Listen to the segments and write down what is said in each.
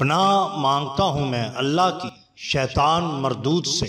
पनाह मांगता हूँ मैं अल्लाह की शैतान मरदूद से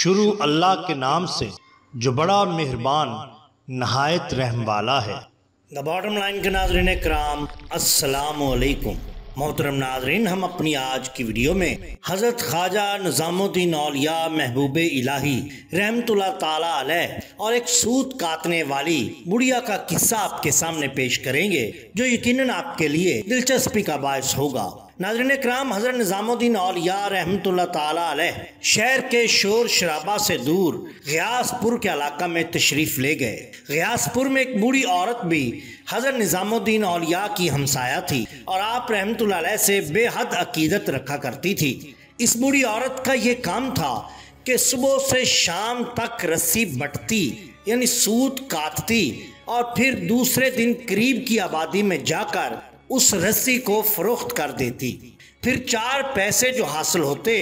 शुरू अल्लाह के नाम से जो बड़ा मेहरबान नहायत रहम वाला है द बॉटम लाइन के नाजरीन कराम अस्सलाम वालेकुम मोहतरम नाजरीन, हम अपनी आज की वीडियो में हज़रत ख्वाजा निज़ामुद्दीन औलिया महबूब इलाही रहमतुल्लाह ताला और एक सूत काटने वाली बुढ़िया का किस्सा आपके सामने पेश करेंगे, जो यकीनन आपके लिए दिलचस्पी का बायस होगा। नाजरीन कराम हज़रत निज़ामुद्दीन औलिया रहमतुल्लाह ताला अलैह, शहर के शोर शराबा से दूर गयासपुर के इलाका में तशरीफ़ ले गए। गयासपुर में एक बूढ़ी औरत भी हज़रत निज़ामुद्दीन औलिया की हमसाया थी और आप अलैह से बेहद अकीदत रखा करती थी। इस बूढ़ी औरत का ये काम था कि सुबह से शाम तक रस्सी बटती, यानी सूत काटती और फिर दूसरे दिन करीब की आबादी में जाकर उस रस्सी को फरोख्त कर देती। फिर चार पैसे जो हासिल होते,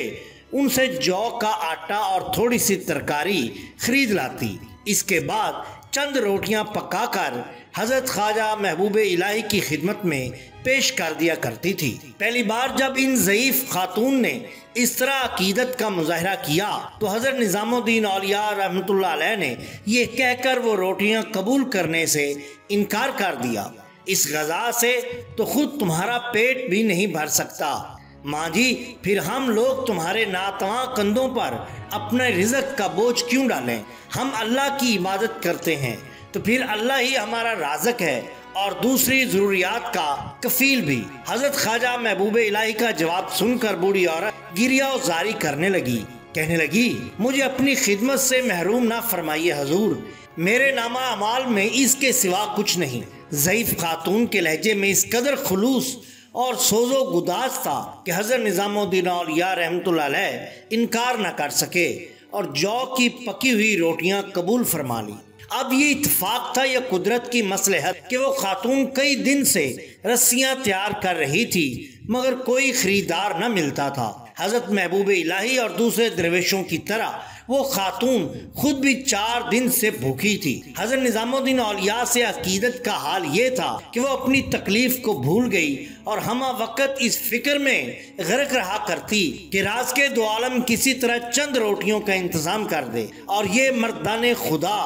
उनसे जौ का आटा और थोड़ी सी तरकारी खरीद लाती। इसके बाद चंद रोटियाँ पकाकर हज़रत ख्वाजा महबूब इलाही की खिदमत में पेश कर दिया करती थी। पहली बार जब इन ज़यीफ खातून ने इस तरह अकीदत का मुजाहरा किया तो हज़रत निज़ामुद्दीन रहमतुल्लाह अलैह ने यह कहकर वो रोटियाँ कबूल करने से इनकार कर दिया। इस गजा से तो खुद तुम्हारा पेट भी नहीं भर सकता। माँ जी फिर हम लोग तुम्हारे नातवा कंधों पर अपने रिजक का बोझ क्यों डालें? हम अल्लाह की इबादत करते हैं। तो फिर अल्लाह ही हमारा राजक है और दूसरी जरूरियात का कफील भी। हज़रत ख्वाजा महबूब इलाही का जवाब सुनकर बूढ़ी औरत गिरिया जारी करने लगी। कहने लगी, मुझे अपनी खिदमत से महरूम ना फरमाइए हजूर। मेरे नामा अमाल में इसके सिवा कुछ नहीं। ज़यीफ खातून के लहजे में इस कदर खलूस और सोजो गुदास था कि हज़रत निज़ामुद्दीन औलिया अलैह इनकार न कर सके और जौ की पकी हुई रोटियाँ कबूल फरमा ली। अब ये इतफाक था या कुदरत की मसलहत कि वो खातून कई दिन से रस्सियाँ तैयार कर रही थी, मगर कोई खरीदार न मिलता था। हज़रत महबूब इलाही और दूसरे दरवेशों की तरह वो खातून खुद भी चार दिन से भूखी थी। हज़रत निजामुद्दीन औलिया से अकीदत का हाल ये था कि वो अपनी तकलीफ़ को भूल गई और हम वक्त इस फ़िक्र में गर्क रहा करती कि राज के दो आलम किसी तरह चंद रोटियों का इंतज़ाम कर दे और ये मर्दान खुदा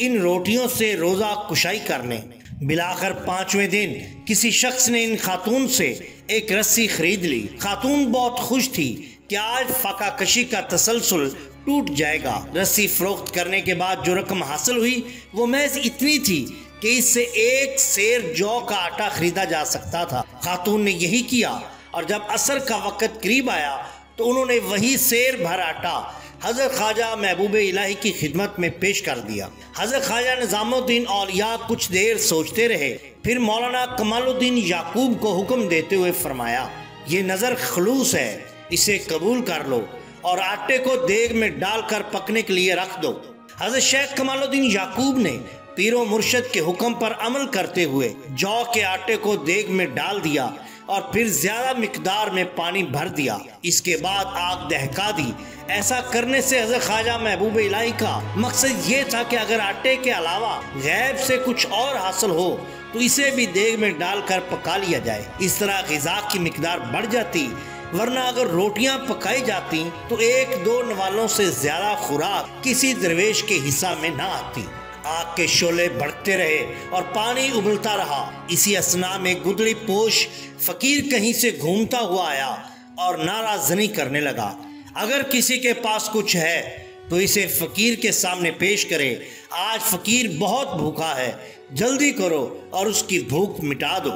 इन रोटियों से रोजा कुशाई कर लें। बिलाकर पाँचवें दिन किसी शख्स ने इन खातून से एक रस्सी खरीद ली। खातून बहुत खुश थी कि आज फाका कशी का तसलसल टूट जाएगा। रस्सी फरोख्त करने के बाद जो रकम हासिल हुई, वो महज इतनी थी कि इससे एक शेर जौ का आटा खरीदा जा सकता था। खातून ने यही किया और जब असर का वक़्त करीब आया तो उन्होंने वही शेर भर आटा हज़रत ख्वाजा महबूब इलाही की खिदमत में पेश कर दिया। हज़रत ख्वाजा निज़ामुद्दीन औलिया कुछ देर सोचते रहे, फिर मौलाना कमालुद्दीन याकूब को हुक्म देते हुए फरमाया, ये नज़र खलूस है, इसे कबूल कर लो। और आटे को देग में डालकर पकने के लिए रख दो। हज़रत शेख कमालुद्दीन याकूब ने पीरो मुर्शद के हुक्म पर अमल करते हुए जौ के आटे को देग में डाल दिया और फिर ज़्यादा मिकदार में पानी भर दिया। इसके बाद आग दहका दी। ऐसा करने से हज़रत ख्वाजा महबूब इलाही का मकसद ये था कि अगर आटे के अलावा गैब से कुछ और हासिल हो तो इसे भी देग में डालकर पका लिया जाए। इस तरह गजा की मिकदार बढ़ जाती वरना अगर रोटियाँ पकाई जाती तो एक दो नवालों से ज़्यादा खुराक किसी दरवेश के हिस्सा में ना आती। आग के शोले बढ़ते रहे और पानी उबलता रहा। इसी असना में गुदड़ी पोश फकीर कहीं से घूमता हुआ आया और नाराजनी करने लगा। अगर किसी के पास कुछ है तो इसे फकीर के सामने पेश करे। आज फकीर बहुत भूखा है, जल्दी करो और उसकी भूख मिटा दो।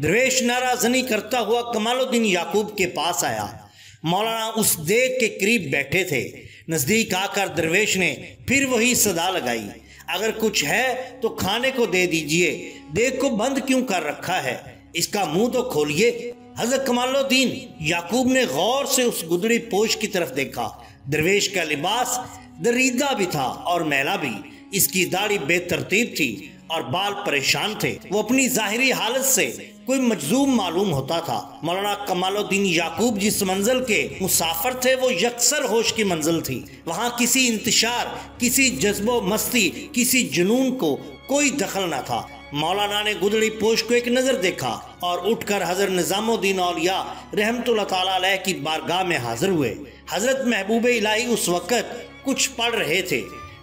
दरवेश नाराजनी करता हुआ कमालुद्दीन याकूब के पास आया। मौलाना उस देग के करीब बैठे थे। नज़दीक आकर दरवेश ने फिर वही सदा लगाई। अगर कुछ है तो खाने को दे दीजिए। देग को बंद क्यों कर रखा है? इसका मुँह तो खोलिए। हज़रत कमालुद्दीन याकूब ने गौर से उस गुदड़ी पोश की तरफ़ देखा। दरवेश का लिबास दरीदा भी था और मैला भी। इसकी दाढ़ी बेतरतीब थी। और बाल परेशान थे। वो अपनी जाहिरी हालत से कोई मजलूम मालूम होता था। मौलाना कमालुद्दीन याकूब जिस मंजिल के मुसाफर थे, वो यकसर होश की मंजिल थी। वहाँ किसी इंतशार किसी जज्बो मस्ती किसी जुनून को कोई दखल न था। मौलाना ने गुदड़ी पोश को एक नज़र देखा और उठकर हज़रत निजामुद्दीन औलिया रहमतुल्लाह की बारगाह में हाजिर हुए। हज़रत महबूब इलाही उस वक़्त कुछ पढ़ रहे थे।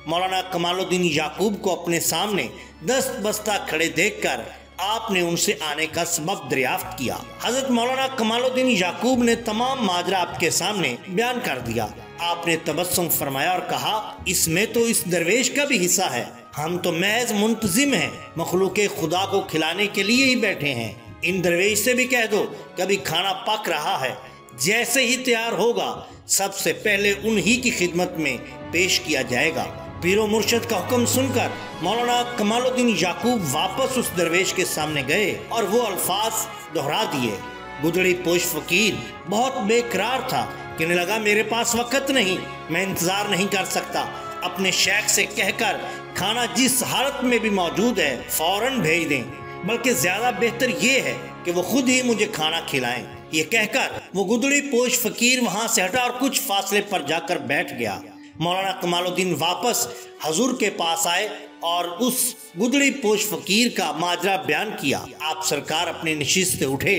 मौलाना कमालुद्दीन याकूब को अपने सामने दस्त बस्ता खड़े देखकर आपने उनसे आने का सबब दरियाफ्त किया। हज़रत मौलाना कमालुद्दीन याकूब ने तमाम माजरा आपके सामने बयान कर दिया। आपने तबस्सुम फरमाया और कहा, इसमें तो इस दरवेश का भी हिस्सा है। हम तो महज मुंतजिम हैं, मखलूक खुदा को खिलाने के लिए ही बैठे हैं। इन दरवेश से भी कह दो, कभी खाना पक रहा है। जैसे ही तैयार होगा, सबसे पहले उन्हीं की खिदमत में पेश किया जाएगा। पीरो मुर्शद का हुक्म सुनकर मौलाना कमालुद्दीन याकूब वापस उस दरवेश के सामने गए और वो अल्फाज दोहरा दिए। गुदड़ी पोश फकीर, बहुत बेकरार था, कहने लगा, मेरे पास वक्त नहीं, मैं इंतज़ार नहीं कर सकता। अपने शेख से कहकर खाना जिस हालत में भी मौजूद है, फ़ौरन भेज दें। बल्कि ज़्यादा बेहतर ये है कि वो खुद ही मुझे खाना खिलाएँ। ये कहकर वो गुदड़ी पोश फकीर वहाँ से हटा और कुछ फासले पर जाकर बैठ गया। मौलाना कमालुद्दीन वापस हजूर के पास आए और उस गुदड़ी पोश फकीर का माजरा बयान किया। आप सरकार अपनी नशीस से उठे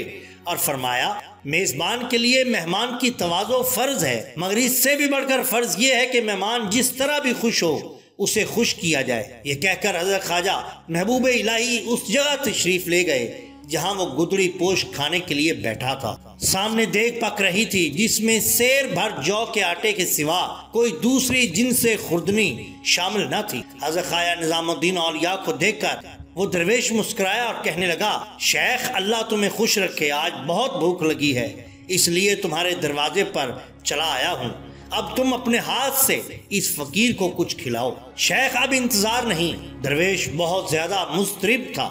और फरमाया, मेजबान के लिए मेहमान की तवाजो फ़र्ज़ है, मगर इससे भी बढ़कर फ़र्ज़ ये है कि मेहमान जिस तरह भी खुश हो, उसे खुश किया जाए। ये कहकर हज़रत ख्वाजा महबूब इलाही उस जगह तशरीफ़ ले गए। जहाँ वो गुदड़ी पोश खाने के लिए बैठा था। सामने देख पक रही थी, जिसमें शेर भर जौ के आटे के सिवा कोई दूसरी जिन से खुर्दनी शामिल न थी। हज़रत खाया निजामुद्दीन औलिया को देखकर वो दरवेश मुस्कुराया और कहने लगा, शेख, अल्लाह तुम्हें खुश रखे, आज बहुत भूख लगी है, इसलिए तुम्हारे दरवाजे पर चला आया हूँ। अब तुम अपने हाथ से इस फकीर को कुछ खिलाओ। शेख, अब इंतज़ार नहीं। दरवेश बहुत ज़्यादा मुस्तरब था।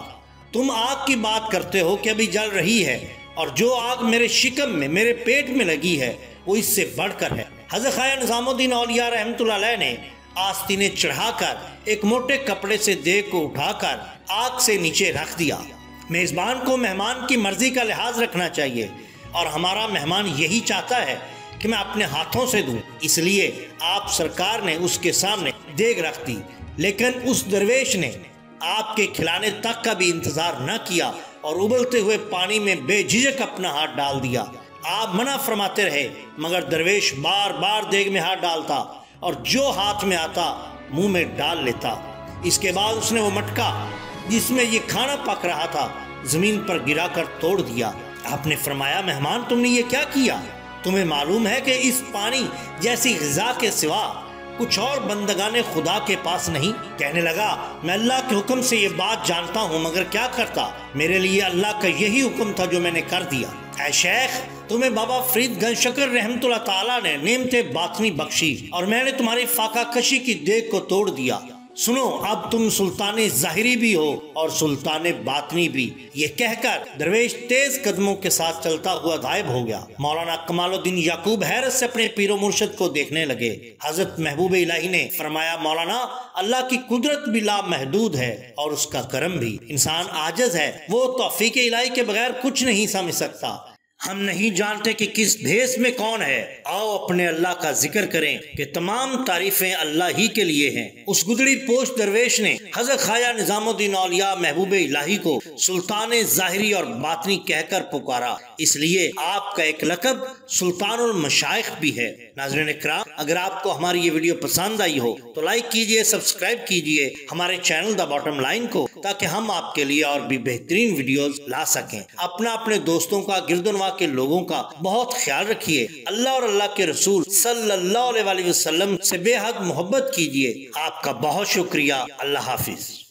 तुम आग की बात करते हो कि अभी जल रही है, और जो आग मेरे शिकम में, मेरे पेट में लगी है, वो इससे बढ़कर है। हज़रत खाया निजामुद्दीन औलिया रहमत ने आस्तीने चढ़ाकर, एक मोटे कपड़े से देह को उठाकर, आग से नीचे रख दिया। मेजबान को मेहमान की मर्ज़ी का लिहाज रखना चाहिए, और हमारा मेहमान यही चाहता है कि मैं अपने हाथों से दूँ। इसलिए आप सरकार ने उसके सामने देग रख दी, लेकिन उस दरवेश ने आपके खिलाने तक का भी इंतज़ार न किया और उबलते हुए पानी में बेझिझक अपना हाथ डाल दिया। आप मना फरमाते रहे, मगर दरवेश बार बार देग में हाथ डालता और जो हाथ में आता, मुँह में डाल लेता। इसके बाद उसने वो मटका, जिसमें ये खाना पक रहा था, ज़मीन पर गिराकर तोड़ दिया। आपने फरमाया, मेहमान, तुमने ये क्या किया? तुम्हें मालूम है कि इस पानी जैसी गजा के सिवा कुछ और बंदगाने खुदा के पास नहीं। कहने लगा, मैं अल्लाह के हुक्म से ये बात जानता हूँ, मगर क्या करता? मेरे लिए अल्लाह का यही हुक्म था जो मैंने कर दिया। ऐ शेख, तुम्हें बाबा फरीद गन शकर रहमतुल्लाह ताला ने नेमते बातनी बख्शी, और मैंने तुम्हारी फाका कशी की देख को तोड़ दिया। सुनो, अब तुम सुल्तान जाहिरी भी हो और सुल्तान बातनी भी। ये कहकर दरवेश तेज कदमों के साथ चलता हुआ गायब हो गया। मौलाना कमालुद्दीन याकूब हैरत से अपने पीरो मुर्शद को देखने लगे। हज़रत महबूब इलाही ने फरमाया, मौलाना, अल्लाह की कुदरत भी ला महदूद है और उसका करम भी। इंसान आजज है, वो तोफीक इलाही के बगैर कुछ नहीं समझ सकता। हम नहीं जानते कि किस भेष में कौन है। आओ अपने अल्लाह का ज़िक्र करें कि तमाम तारीफें अल्लाह ही के लिए हैं। उस गुदड़ी पोश दरवेश ने हज़रत खाया निजामुद्दीन औलिया महबूब इलाही को सुल्तान जाहिरी और बातनी कहकर पुकारा। इसलिए आपका एक लकब सुल्तान मशाइख भी है। नाजरन कराम अगर आपको हमारी ये वीडियो पसंद आई हो तो लाइक कीजिए, सब्सक्राइब कीजिए हमारे चैनल द बॉटम लाइन को, ताकि हम आपके लिए और भी बेहतरीन वीडियोस ला सकें। अपना अपने दोस्तों का गिरदनवा के लोगों का बहुत ख्याल रखिए। अल्लाह और अल्लाह के रसूल सल्लल्लाहु अलैहि वसल्लम से बेहद मोहब्बत कीजिए। आपका बहुत शुक्रिया। अल्लाह हाफिज।